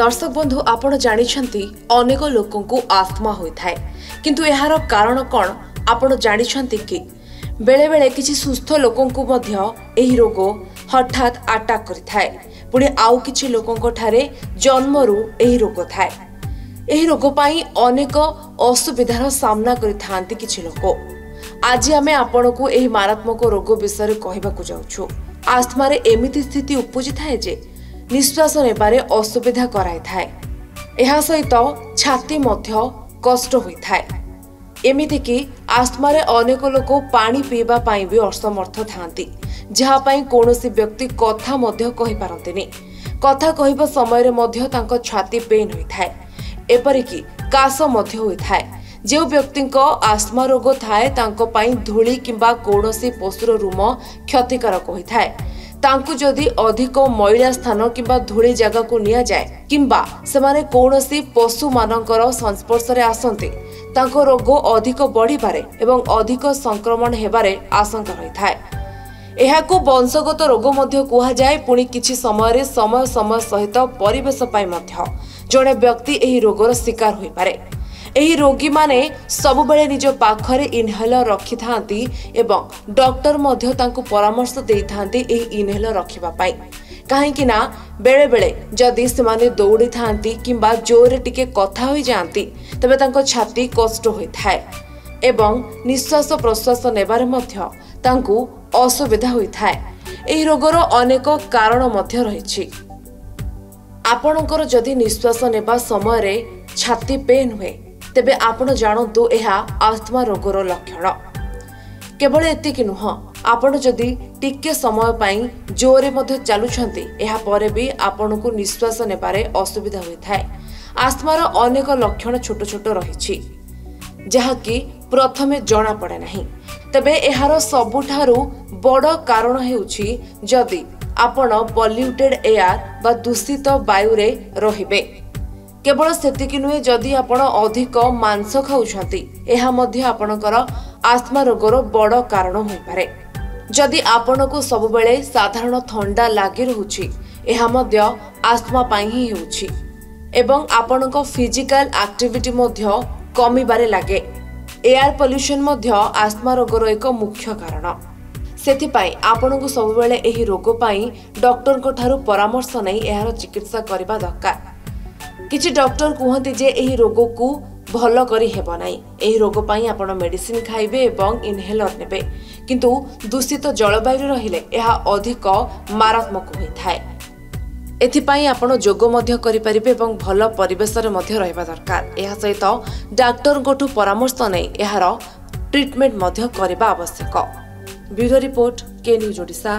ଦର୍ଶକ ବନ୍ଧୁ ଆପଣ ଜାଣିଛନ୍ତି ଅନେକ ଲୋକଙ୍କୁ ଆସ୍ମା ହୋଇଥାଏ। କିନ୍ତୁ ଏହାର କାରଣ କ'ଣ? ଆପଣ ଜାଣିଛନ୍ତି କି? ବେଳେବେଳେ କିଛି ସୁସ୍ଥ ଲୋକଙ୍କୁ ମଧ୍ୟ ଏହି ରୋଗ ହଠାତ୍ ଆଟାକ୍ କରିଥାଏ। ପୁଣି ଆଉ କିଛି ଲୋକଙ୍କଠାରେ ଜନ୍ମରୁ ଏହି ରୋଗ ଥାଏ। ଏହି ରୋଗ ପାଇଁ ଅନେକ ଅସୁବିଧାର ସାମ୍ନା କରିଥାନ୍ତି କିଛି ଲୋକ। ଆଜି ଆମେ ଆପଣଙ୍କୁ ଏହି ମାରାତ୍ମକ ରୋଗ ବିଷୟରେ କହିବାକୁ ଯାଉଛୁ। ଆସ୍ମାରେ ଏମିତି ସ୍ଥିତି ଉପୁଜିଥାଏ ଯେ ନିଶ୍ୱାସ ନେବାରେ ଅସୁବିଧା କରାଇଥାଏ। ଏହା ସହିତ ଛାତି ମଧ୍ୟ କଷ୍ଟ ହୋଇଥାଏ। ଏମିତିକି ଆସ୍ମାରେ ଅନେକ ଲୋକ ପାଣି ପିଇବା ପାଇଁ ବି ଅସମର୍ଥ ଥାନ୍ତି ଯାହା ପାଇଁ କୌଣସି ବ୍ୟକ୍ତି କଥା ମଧ୍ୟ କହିପାରନ୍ତିନି। କଥା କହିବା ସମୟରେ ମଧ୍ୟ ତାଙ୍କ ଛାତି ପେନ୍ ହୋଇଥାଏ। ଏପରିକି କାଶ ମଧ୍ୟ ହୋଇଥାଏ। ଯେଉଁ ବ୍ୟକ୍ତିଙ୍କ ଆସ୍ମା ରୋଗ ଥାଏ ତାଙ୍କ ପାଇଁ ଧୂଳି କିମ୍ବା କୌଣସି ପଶୁର ରୁମ କ୍ଷତିକାରକ ହୋଇଥାଏ। ତାଙ୍କୁ ଯଦି ଅଧିକ ମଇଳା ସ୍ଥାନ କିମ୍ବା ଧୂଳି ଜାଗାକୁ ନିଆଯାଏ କିମ୍ବା ସେମାନେ କୌଣସି ପଶୁମାନଙ୍କର ସଂସ୍ପର୍ଶରେ ଆସନ୍ତି ତାଙ୍କ ରୋଗ ଅଧିକ ବଢ଼ିପାରେ ଏବଂ ଅଧିକ ସଂକ୍ରମଣ ହେବାରେ ଆଶଙ୍କା ରହିଥାଏ। ଏହାକୁ ବଂଶଗତ ରୋଗ ମଧ୍ୟ କୁହାଯାଏ ପୁଣି କିଛି ସମୟରେ ସମୟ ସମୟ ସହିତ ପରିବେଶ ପାଇଁ ମଧ୍ୟ। ଜଣେ ବ୍ୟକ୍ତି ଏହି ରୋଗର ଶିକାର ହୋଇପାରେ। ଏହି ରୋଗୀମାନେ ସବୁବେଳେ ନିଜ ପାଖରେ ଇନହେଲର ରଖିଥାନ୍ତି ଏବଂ ଡକ୍ଟର ମଧ୍ୟ ତାଙ୍କୁ ପରାମର୍ଶ ଦେଇଥାନ୍ତି ଏହି ଇନହେଲର ରଖିବା ପାଇଁ। କାହିଁକି ନା ବେଳେବେଳେ ଯଦି ସେମାନେ ଦୌଡ଼ିଥାନ୍ତି କିମ୍ବା ଜୋରରେ ଟିକେ କଥା ହୋଇଯାଆନ୍ତି ତେବେ ତାଙ୍କ ଛାତି କଷ୍ଟ ହୋଇଥାଏ ଏବଂ ନିଶ୍ୱାସ ପ୍ରଶ୍ୱାସ ନେବାରେ ମଧ୍ୟ ତାଙ୍କୁ ଅସୁବିଧା ହୋଇଥାଏ। ଏହି ରୋଗର ଅନେକ କାରଣ ମଧ୍ୟ ରହିଛି। ଆପଣଙ୍କର ଯଦି ନିଶ୍ୱାସ ନେବା ସମୟରେ ଛାତି ପେନ୍ ହୁଏ ତେବେ ଆପଣ ଜାଣନ୍ତୁ ଏହା ଆସ୍ମା ରୋଗର ଲକ୍ଷଣ। କେବଳ ଏତିକି ନୁହଁ ଆପଣ ଯଦି ଟିକେ ସମୟ ପାଇଁ ଜୋରରେ ମଧ୍ୟ ଚାଲୁଛନ୍ତି ଏହାପରେ ବି ଆପଣଙ୍କୁ ନିଶ୍ୱାସ ନେବାରେ ଅସୁବିଧା ହୋଇଥାଏ। ଆସ୍ମାର ଅନେକ ଲକ୍ଷଣ ଛୋଟ ଛୋଟ ରହିଛି ଯାହାକି ପ୍ରଥମେ ଜଣାପଡ଼େ ନାହିଁ। ତେବେ ଏହାର ସବୁଠାରୁ ବଡ଼ କାରଣ ହେଉଛି ଯଦି ଆପଣ ପଲ୍ୟୁଟେଡ୍ ଏୟାର ବା ଦୂଷିତ ବାୟୁରେ ରହିବେ। କେବଳ ସେତିକି ନୁହେଁ ଯଦି ଆପଣ ଅଧିକ ମାଂସ ଖାଉଛନ୍ତି ଏହା ମଧ୍ୟ ଆପଣଙ୍କର ଆସ୍ମା ରୋଗର ବଡ଼ କାରଣ ହୋଇପାରେ। ଯଦି ଆପଣଙ୍କୁ ସବୁବେଳେ ସାଧାରଣ ଥଣ୍ଡା ଲାଗି ରହୁଛି ଏହା ମଧ୍ୟ ଆସ୍ମା ପାଇଁ ହିଁ ହେଉଛି ଏବଂ ଆପଣଙ୍କ ଫିଜିକାଲ ଆକ୍ଟିଭିଟି ମଧ୍ୟ କମିବାରେ ଲାଗେ। ଏୟାର ପଲ୍ୟୁସନ ମଧ୍ୟ ଆସ୍ମା ରୋଗର ଏକ ମୁଖ୍ୟ କାରଣ। ସେଥିପାଇଁ ଆପଣଙ୍କୁ ସବୁବେଳେ ଏହି ରୋଗ ପାଇଁ ଡକ୍ଟରଙ୍କ ଠାରୁ ପରାମର୍ଶ ନେଇ ଏହାର ଚିକିତ୍ସା କରିବା ଦରକାର। କିଛି ଡକ୍ଟର କୁହନ୍ତି ଯେ ଏହି ରୋଗକୁ ଭଲ କରି ହେବ ନାହିଁ। ଏହି ରୋଗ ପାଇଁ ଆପଣ ମେଡିସିନ ଖାଇବେ ଏବଂ ଇନହେଲର ନେବେ। କିନ୍ତୁ ଦୂଷିତ ଜଳବାୟୁରେ ରହିଲେ ଏହା ଅଧିକ ମାରାତ୍ମକ ହୋଇଥାଏ। ଏଥିପାଇଁ ଆପଣ ଯୋଗ ମଧ୍ୟ କରିପାରିବେ ଏବଂ ଭଲ ପରିବେଶରେ ମଧ୍ୟ ରହିବା ଦରକାର। ଏହା ସହିତ ଡାକ୍ତରଙ୍କଠୁ ପରାମର୍ଶ ନେଇ ଏହାର ଟ୍ରିଟମେଣ୍ଟ ମଧ୍ୟ କରିବା ଆବଶ୍ୟକ। Bureau report K news Odisha.